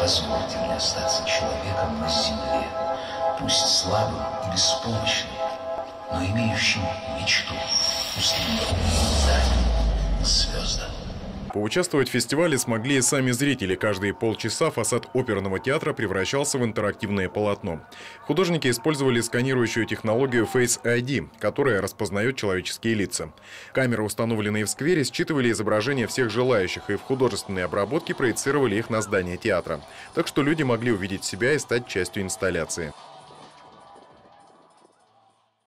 Позвольте мне остаться человеком на земле, пусть слабым и беспомощным, но имеющим мечту, устремленную. Поучаствовать в фестивале смогли и сами зрители. Каждые полчаса фасад оперного театра превращался в интерактивное полотно. Художники использовали сканирующую технологию Face ID, которая распознает человеческие лица. Камеры, установленные в сквере, считывали изображения всех желающих и в художественной обработке проецировали их на здание театра. Так что люди могли увидеть себя и стать частью инсталляции.